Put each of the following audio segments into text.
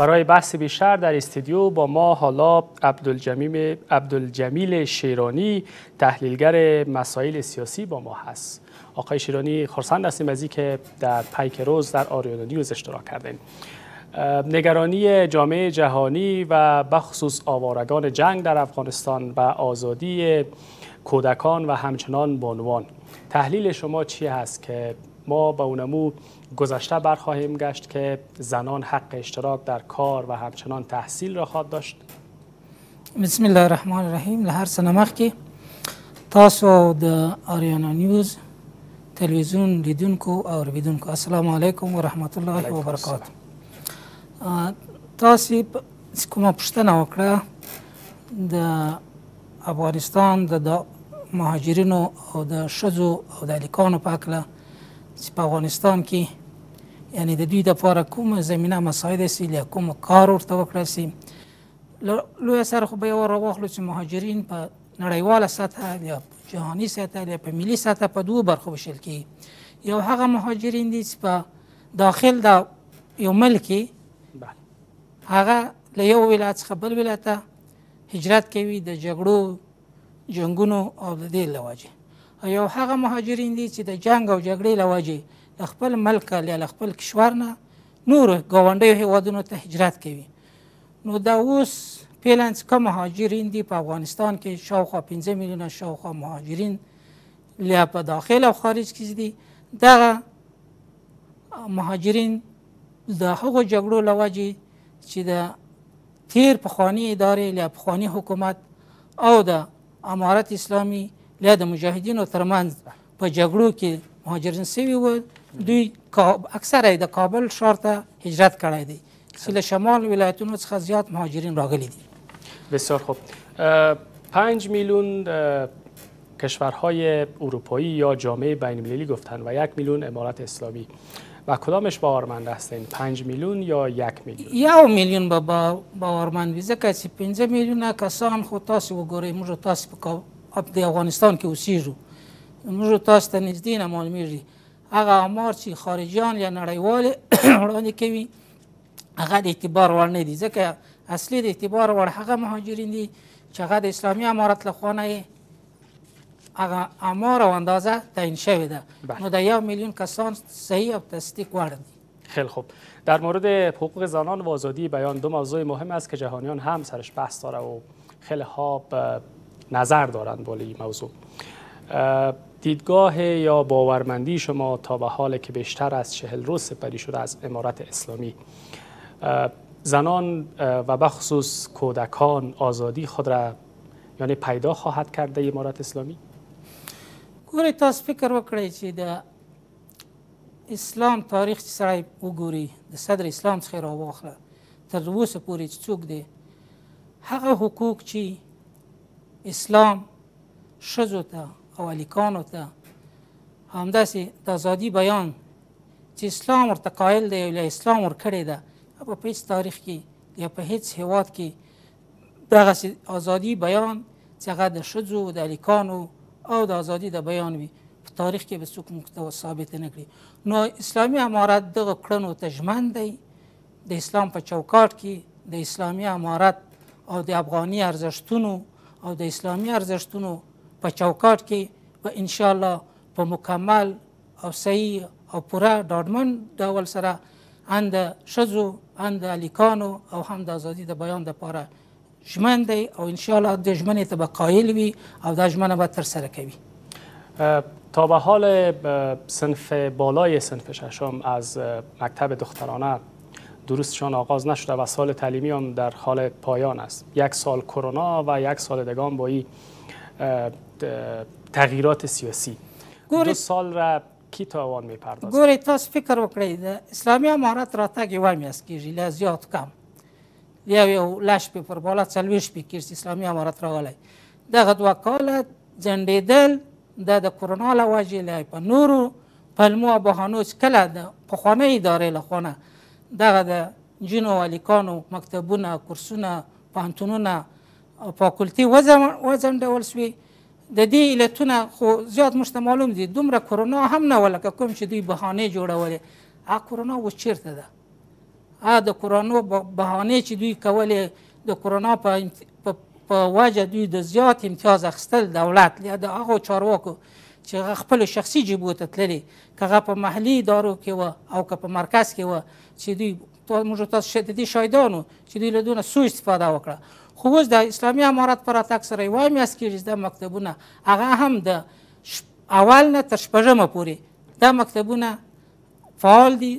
برای بحث بیشتر در استودیو با ما حالا عبدالجمیل, شیرانی تحلیلگر مسائل سیاسی با ما هست آقای شیرانی خرسند هستیم از که در پیک روز در آریانا نیوز اشتراک کردن نگرانی جامعه جهانی و بخصوص آوارگان جنگ در افغانستان و آزادی کودکان و همچنان بانوان تحلیل شما چی هست که ما با اونمو گذشته برخواهیم گشت که زنان حق اشتراک در کار و همچنان تحصیل را خواهد داشت بسم الله الرحمن الرحیم له هر څه نه مخکې تاسو او د آریانا نیوز تلویزیون لیدونکو او اوریدونکو السلام علیکم ورحمت الله وبرکاته تاسو کومه پوښتنه وکړه د افغانستان د مهاجرینو او د ښځو او د هلکانو په هکله چې په افغانستان کې یعنې د دوی دپاره کومه زمینه مساعده سي یا کوم کار ورته وکړی سي له لویه سره خو به یې راواخلو چې مهاجرین په نړیواله سطح یا جهاني سطح یا په ملي سطح په دوو برخو وشل کی یو هغه مهاجرین دي چې په داخل دا یو ملک هغه له یو ولایت څخه بل ولایت هجرت کوي د جګړو جنگونو او د دې لواجه او یو هغه مهاجرین دي چې د جنگ او جګړې لواجه د خپل ملک یا خپل کشور نه نور ګاونډیو هیوادونو ته هجرت کوي نو دا اوس فعلا څکه مهاجرین دي په افغانستان کې شاوخوا 15 میلیونه شاوخوا مهاجرین لیا په داخل او خارج کې دي دغه مهاجرین د هغو جګړو لوجې چې د تیر پخوانی ادارې لیا پخوانی حکومت او د امارت اسلامي لیا د مجاهدینو ترمنځ په جګړو کې مهاجرین سوي و دوی اکثره د کابل ښار ته هجرت کړی دی چې له شمال ولایتونو څخه زیات مهاجرین راغلي دي بسیار خوب پنج میلیون کشورهای اروپایی یا جامعه بین المللی گفتن و یک میلیون امارت اسلامی و کدامش باورمند هستین پنج میلیون یا یک میلیون یو میلیون به باورمند وي ځکه چې پنځه میلیونه کسان خو تاسو وګورئ موږ تاسو په په افغانستان کې اوسیږو موږ تاسو ته نږدې نه معلومیږي هغه امار چې خارجیان یا نړیوال وړاندې کوي هغه د اعتبار وړ نه دي ځکه اصلي د اعتبار وړ هغه مهاجرین دي چې هغه د اسلامي امارت له خوا نه هغه امار او اندازه تعیین شوې ده نو د یو میلیون کسان صحیح او تصدیق وړ دي خیلی خوب در مورد حقوق زنان و آزادی بیان دو موضوع مهم است که جهانیان هم سرش بحث داره و خیلی ها نظر دارند بالای این موضوع دیدگاه یا باورمندی شما تا به حال که بیشتر از چهل روز سپری شده از امارت اسلامی زنان و بخصوص کودکان آزادی خود را یعنی پیدا خواهد کرده امارت اسلامی؟ گوری تاسو فکر وکړئ چې د اسلام تاریخ چې سړی وګوري د صدر اسلام څخه راواخله تر اوسه پورې چې څوک دی هغه حقوق چې اسلام ښځو ته او الیکانو ته همداسې د ازادي بیان چې اسلام ورته قایل دی او له اسلام ورکړې ده په هیڅ تاریخ کې یا په هیڅ هیواد کې دغسې ازادي بیان چې هغه د ښځو د هلکانو او د ازادي د بیان وي په تاریخ کې به څوک موږ ته ثابت نه کړي نو اسلامي امارت دغه کړنو ته ژمن دی د اسلام په چوکاټ کې د اسلامي امارت او د افغاني ارزښتونو او د اسلامي ارزښتونو په چوکاټ کې به ان شاء الله په مکمل او صحیح او پوره ډاډمن ډول سره ان د ښځو ان د الیکانو او هم د ازادي د بیان لپاره ژمن دی او ان شاء الله د ژمنې ته به قایل وي او دا ژمنه به تر سره کوي تا به حال سنف بالای سنف ششم از مکتب دخترانه درستشان آغاز نشده و سال تعلیمی هم در حال پایان است یک سال کرونا و یک سال دگان با تغییرات سیاسی دو سال را کی تاوان میپردازد گوری تاس فکر وکړئ اسلامی امارت راتګ یوه میاشت کیږي لا زیات کم یو یو لش په پر بالا څلوېښت پې کیږي اسلامي امارت راغلی دغه دوه کاله ځنډېدل د د کرونا له وجې له په نورو پلمو او بهانو چې کله د پخوانۍ ادارې له خوا نه دغه د نجونو او هلکانو مکتبونه کورسونه پوهنتونونه فاکولتي وځنډول سوې ددې علتونه خو زیات موږ ته معلوم دي، دومره کرونا هم نه وه لکه کوم چې دوی بهانې جوړولې، هغه کرونا اوس چیرته ده؟ هغه د کورونو بهانې چې دوی کولې د کرونا په په وجه دوی د زیات امتیاز اخیستل دولت یا د هغو چارواکو چې هغه خپل شخصي جیبو ته تللي که هغه په محلي ادارو کې و او که په مرکز کې و چې دوی تاسو موږ او تاسو د دې شاهدان وو چې دوی له دوی نه څو استفاده وکړه خو اوس د اسلامي امارت په راتګ سره یوه میاشت کېږي چې دا مکتبونه هغه هم د اول نه تر شپږمه پورې دا مکتبونه فعال دي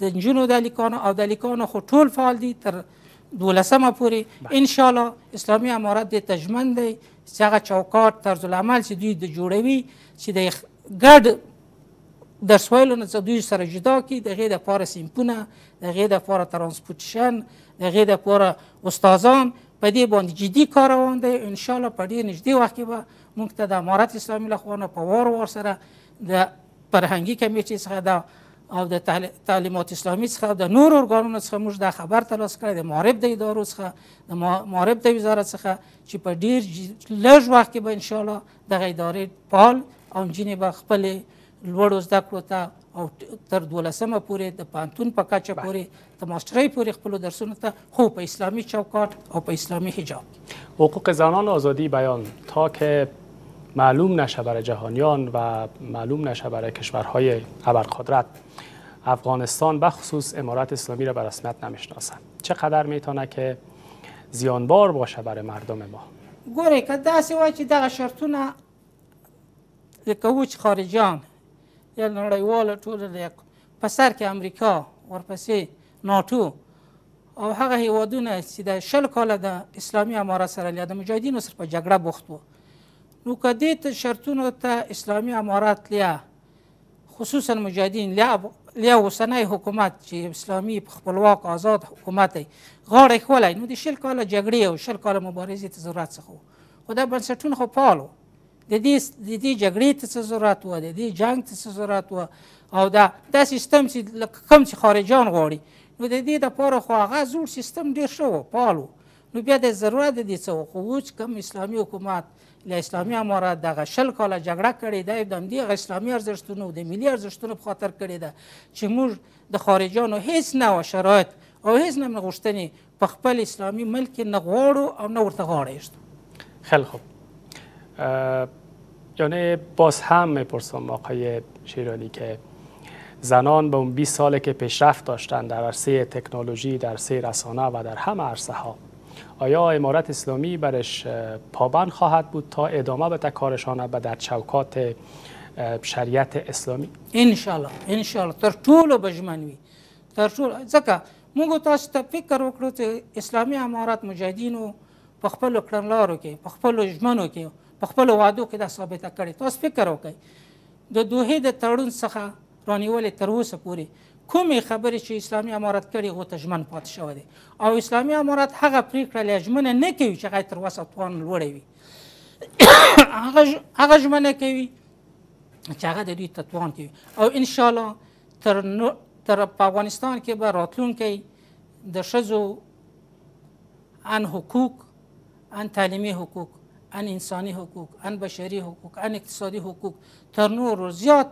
د نجونو د لیکانو او د لیکانو خو ټول فعال دي تر دولسمه پورې ان شاء الله اسلامي امارت دې تجمن دی چې هغه چوکاټ طرز العمل چې دوی د جوړوي چې د ګډ درس ویلو نه څه دوی سره جدا کی دغه د پاره سیمپونه دغه د پاره ترانسپورتیشن دغه د پاره استادان په دې باندې جدي کار روان دی ان شاء الله په ډیر نږدې وخت کې به موږ ته د امارت اسلامي له خوا نه په وار وار سره د فرهنګي کمیټې څخه د او د تعلیمات اسلامي څخه او د نور ارګانونو څخه موږ دا خبر ترلاسه کړی د معارف د ادارو څخه د معارف د وزارت څخه چې په ډیر لږ وخت کې به ان شاء الله دغه ادارې فعال او نجونې به خپلې لوړو زده کړو ته او تر دولسمه پورې د پانتون په کچه پورې د ماسترۍ پورې خپل درسونو ته خو په اسلامي چوکاټ او په اسلامي حجاب حقوق زنان آزادی بیان تا که معلوم نشه برای جهانیان و معلوم نشه برای کشورهای ابرقدرت افغانستان بخصوص امارت اسلامی را به رسمیت نمیشناسند چقدر میتونه که زیانبار باشه برای مردم ما گوره که دست وای چی دغه شرطونه د کوچ خارجان یا نړیوال ټول د په سر کې امریکا ورپسې ناتو او هغه هیوادونه چې د شل کاله د اسلامي امارت سره یا د مجاهدینو سره په جګړه بوخت وو نو که دې شرطونو ته اسلامي امارت لیا خصوصا مجاهدین لیا اوسنی حکومت چې اسلامي په خپلواک آزاد حکومت دی غاړه ښولی نو د شل کاله جګړې او شل کاله مبارزې ته ضرورت څه خو خو دا بنسټونه خو فعال وو د دې د دې جګړې ته څه ضرورت و د دې جنگ ته څه ضرورت و او دا دا سیستم چې لکه کوم چې خارجان غواړي نو د دې لپاره خو هغه زوړ سیستم ډیر ښه و فعال و نو بیا د ضرورت د دې څه و خو اوس کوم اسلامي حکومت له اسلامي امارت دغه شل کاله جګړه کړې ده د همدې هغه اسلامي ارزښتونو او د ملي ارزښتونو په خاطر کړې ده چې موږ د خارجانو هیڅ نوع شرایط او هیڅ نوع غوښتنې په خپل اسلامي ملک کې نه غواړو او نه ورته غاړه ایږدو خیلی خوب یعنی باز هم میپرسم آقای شیرانی که زنان به اون 20 ساله که پیشرفت داشتن در عرصه تکنولوژی در عرصه رسانه و در همه عرصه ها آیا امارت اسلامی برش پابند خواهد بود تا ادامه به کارشان به در چوکات شریعت اسلامی ان شاء الله ان شاء الله تر ټولو بجمن وي تر ټولو ځکه موږ تاسو ته فکر وکړو چې اسلامي امارات مجاهدینو په خپل کړنلارو کې په خپل ژمنو کې په خپل وعدو کې دا ثابته کړې تاسو فکر وکړئ د دوه د تړون څخه رانیولې تر اوسه پورې کومې خبرې چې اسلامي امارت کړي هغو ته ژمن پاتې شوی دی او اسلامي امارت هغه پریکړه له ژمنه نه کوي چې هغه تر وس او توان لوړی وي هغه ژمنه کوي چې هغه د دوی تطوان کوي او ان شاء الله تر نو تر په افغانستان کې به راتلونکي د شزو ان حقوق ان تعلیمي حقوق ان انساني حقوق ان بشري حقوق ان اقتصادي حقوق تر نور زیات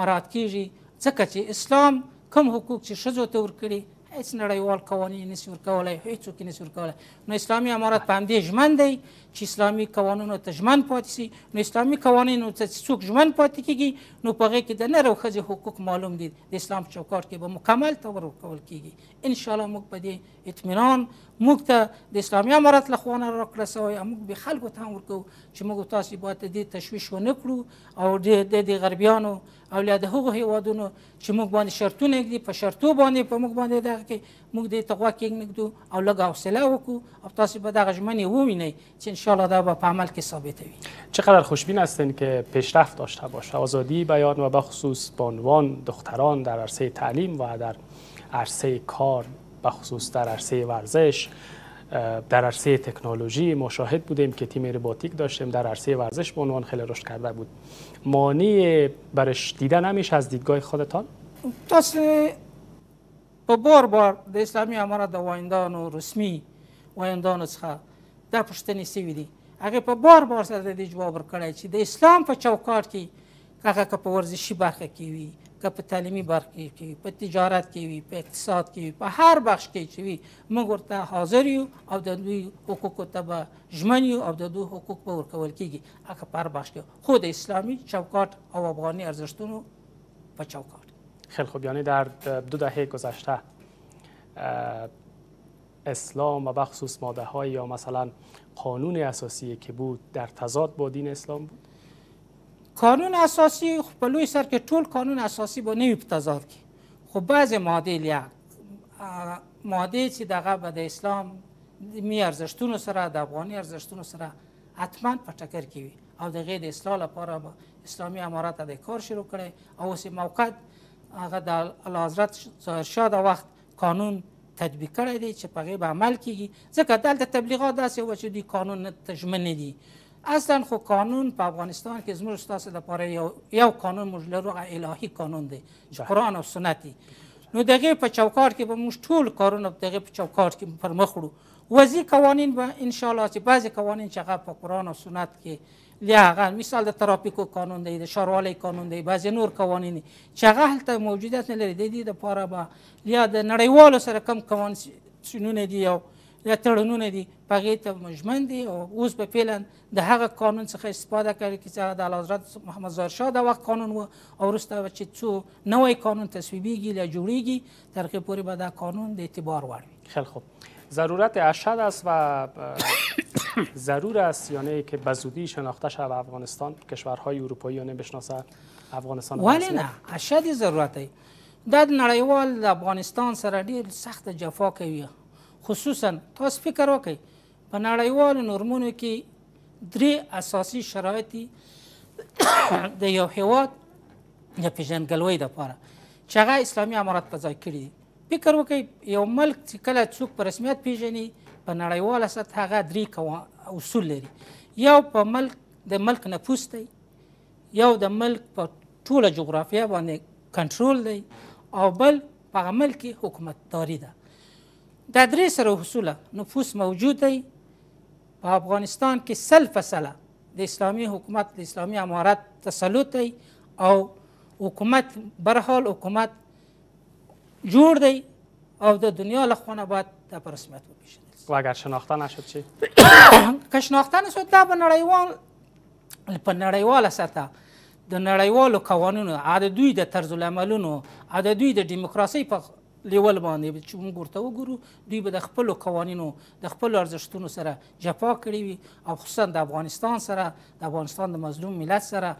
مراعات کیږي ځکه چې اسلام کوم حقوق چې ښځو ته ورکړي هیڅ نړیوال قوانین یې نشي ورکولی هیڅوک یې نشي ورکولی نو اسلامي امارات په همدې ژمن دی چې اسلامي قوانینو ته ژمن پاتې شي نو اسلامي قوانینو ته چې څوک ژمن پاتې کېږي نو په هغې کې د نر او ښځې حقوق معلوم دي د اسلام په چوکاټ کې به مکمل تور ورکول کېږي انشاءالله موږ په دې اطمینان موږ ته د اسلامي امارت له خوا نه راکړه سوی او موږ به خلکو ته هم ورکوو چې موږ تاسو باید د دې تشویش ونه کړو او د د غربیانو او له د هغو هیوادونو چې موږ باندې شرطونه ږدي په شرطو باندې په موږ باندې دغه کې موږ دې ته غوږ کېږدو او لږ حوصله وکړو او تاسو به دغه ژمنې ووینئ چې انشاءالله دا به په عمل کې چقدر خوشبین هستین که پیشرفت داشته باشه آزادی بیان و بخصوص به عنوان دختران در عرصه تعلیم و در عرصه کار بخصوص در عرصه ورزش در عرصه تکنولوژی مشاهد بودیم که تیم رباتیک داشتیم در عرصه ورزش به عنوان خیلی رشد کرده بود مانی برش دیدن همیشه از دیدگاه خودتان اصلی په بار بار د اسلامي امارت د وایندانو رسمي وایندانو څخه دا پوښتنې سوي دي هغه په بار بار سره د دې جواب ورکړی چې د اسلام په چوکاټ کې هغه که په ورزشي برخه کې وي که په تعلیمي برخه کې وي په تجارت کې وي په اقتصاد کې وي په هر بخش کې چې وي موږ ورته حاضر یو او د دوی حقوقو ته به ژمن یو او د دوی حقوق به ورکول کېږي هغه په هر بخش کې خو د اسلامي چوکاټ او افغاني ارزښتونو و چوکاٹ خیلی خوب یعنی در دو دهه گذشته اسلام و بخصوص ماده های یا مثلا قانون اساسی که بود در تضاد با دین اسلام بود قانون اساسی خب لوی سر که طول قانون اساسی با نیو تضاد که خب بعض ماده لیا ماده چی دغه به اسلام می ارزشتونو سره د افغانی ارزشتونو سره حتما په ټکر کې وي او د غې د اصلاح لپاره به اسلامي امارت د کار شروع کړي او اوس موقت هغه د الله حضرت ظاهر شاه د وخت قانون تطبیق کړی دی چې په غې به عمل کیږي ځکه دلته تبلیغات داسې و چې دی قانون نه تجمن دي اصلا خو قانون په افغانستان کې زموږ ستاسو لپاره یو یو قانون موږ لرو الهي قانون دی چې قران او سنت دی نو دغه په چوکاټ کې به موږ ټول کارونه دغه په چوکاټ کې پر مخ وړو وضعی قوانین به ان شاء الله چې بعضی قوانین چې هغه په قرآن او سنت کې لیا هغه مثال د ترافیکو قانون دی د شاروالۍ قانون دی بعضی نور قوانین دي چې هغه هلته موجودیت نه لري د دې لپاره به لیا د نړیوالو سره کم قوانینونه دي او یا تړونونه دي په هغې ته مجمن دي او اوس به فعلا د هغه قانون څخه استفاده کوي چې هغه د اعلیحضرت محمد ظاهر شاه د وخت قانون و او وروسته به چې څو نوی قانون تصویبیږي یا جوړیږي تر هغې پورې به دا قانون د اعتبار وړ وي خیلی خوب ضرورت اشد است و ضرور است یعنی که به زودی شناخته شود افغانستان کشورهای اروپایی یعنی بشناسه افغانستان ولی نه اشد ضرورت ای دا نړیوال د افغانستان سره ډیر سخت جفا کوي خصوصا تاسو فکر وکړئ په نړیوال نورمونو کې درې اساسي شرایط د یو هیواد د پیژندګلوۍ لپاره چې هغه اسلامي امارات په ځای کړي فکر وکړئ یو ملک چې کله څوک په رسمیت پیژني په نړیواله سطح هغه درې اصول لري یو په ملک د ملک نفوس دی یو د ملک په ټوله جغرافیه باندې کنټرول دی او بل په عمل کې حکومتداري ده دا درې سره حصوله نفوس موجود دی په افغانستان کې سل فصله د اسلامي حکومت د اسلامي امارت تسلط دی او حکومت برحال حکومت جوړ دی او د دنیا له خوا نه باید دا په رسمیت وپېژندل شي و اگر شناخته نشد چی که شناخته نشد دا په نړیوال په نړیواله سطح د نړیوالو قوانینو د دوی د طرز العملونو د دوی د دیموکراسۍ په لیول باندې چې موږ ورته وګورو دوی به د خپلو قوانینو د خپلو ارزښتونو سره جفا کړې وي او خصوصا د افغانستان سره د افغانستان د مظلوم ملت سره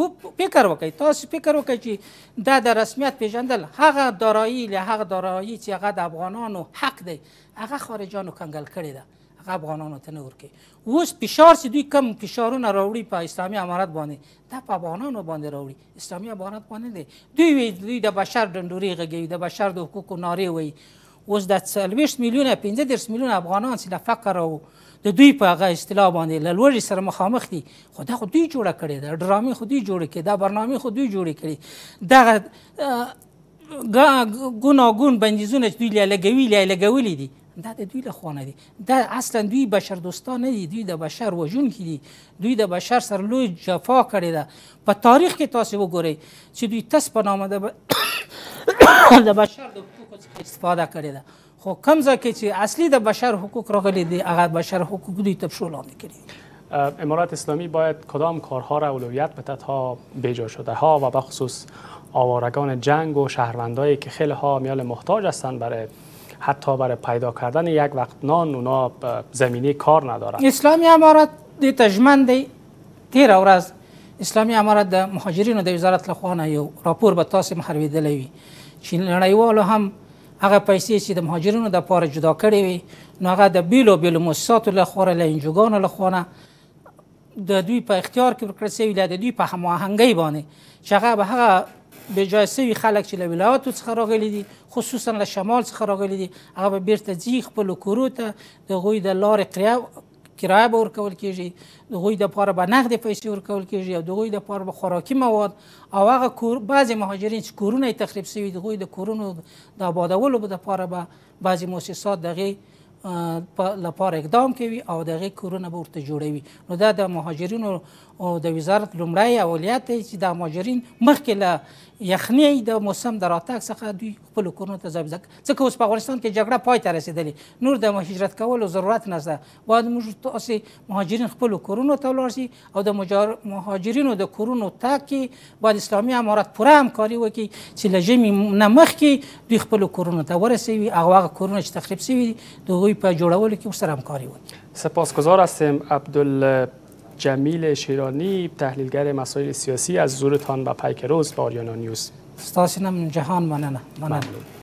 ګوپ فکر وکړئ تاسو فکر وکړئ چې دا د رسمیت پیژندل هغه دارایی له هغه دارایی چې هغه د افغانانو حق دی هغه خارجانو کنګل کړی ده هغه افغانانو ته نه ورکي اوس فشار چې دوی کم فشارونه راوړي په اسلامي امارت باندې دا په افغانانو باندې راوړي اسلامي امارت باندې دی دوی وی دوی د بشر ډنډوري غږوي د بشر د حقوقو نارې وایي اوس د څلوېښت میلیونه پنځه دېرش میلیونه افغانان چې له فقر او د دوی په هغه اصطلاح باندې له لوږې سره مخامخ دي خو دا خو دوی جوړه کړې ده ډرامې خو دوی جوړې کړې دا برنامې خو دوی جوړې کړې دغه ګوناګون بندیزونه چې دوی لګوي لګولي دي دا د دوی له خوا نه دي دا اصلا دوی بشر دوستان نه دي دوی د بشر وژونکي دي دوی د بشر سره لوی جفا کړې ده په تاریخ کې تاسو وګورئ چې دوی تس په نامه د د بشر د حقوقو څخه استفاده کړې ده خو کوم ځای کې چې اصلي د بشر حقوق راغلي دي هغه بشر حقوق دوی تر پښو لاندې کړي امارات اسلامی باید کدام کارها را اولویت به تدها بیجا شده ها و بخصوص آوارگان جنگ و شهروندهایی که خیلی ها میال محتاج هستند برای حتی برای پیدا کردن یک وقت نان اونا زمینه کار ندارد اسلامی امارت دی تجمن دی تیر ورز اسلامی امارت د مهاجرینو د وزارت لخوانه یو راپور به تاسو مخرویدلی وي چې نړیوالو هم هغه پیسې چې د مهاجرینو د پاره جدا کړې وي نو هغه د بیلو بیلو موسساتو لخوره له انجوګانو لخوانه د دوی په اختیار کې ورکړل شوي له د دوی په هماهنګۍ باندې چې هغه به هغه بې ځای شوي خلک چې له ولایاتو څخه راغلي دي خصوصا له شمال څخه راغلي دي هغه به بیرته ځي خپل کورو ته د هغوی د لارې قریه کرایه به ورکول کیږي د هغوی لپاره به نغدې پیسې ورکول کیږي او د هغوی لپاره به خوراکي مواد او هغه کور بعضې مهاجرین چې کورونه یې تخریب شوي د هغوی د کورونو د آبادولو لپاره به بعضې موسسات د هغې لپاره اقدام کوي او دغه کورونه به ورته جوړوي نو دا د مهاجرینو د وزارت لومړی اولیت دی چې د مهاجرین مخکې له یخنۍ د موسم د راتګ څخه دوی خپل کورونو ته ځای ځکه اوس په افغانستان کې جګړه پای ته رسیدلې نور د هجرت کولو ضرورت نشته باید موږ تاسو مهاجرین خپل کورونو ته ولاړ شي او د مهاجرینو د کورونو تګ کې باید اسلامي امارت پوره همکاري وکړي چې له ژمي نه مخکې دوی خپلو کورونو ته ورسوي او هغه کورونه چې تخریب شوي دي د هغوی په جوړولو کې ورسره همکاري وکړي سپاسګزار هستیم عبدال جمیل شیرانی تحلیلگر مسائل سیاسی از زورتان به پیک روز به آریانا نیوز ستاسینم جهان مننه مننه ممنون.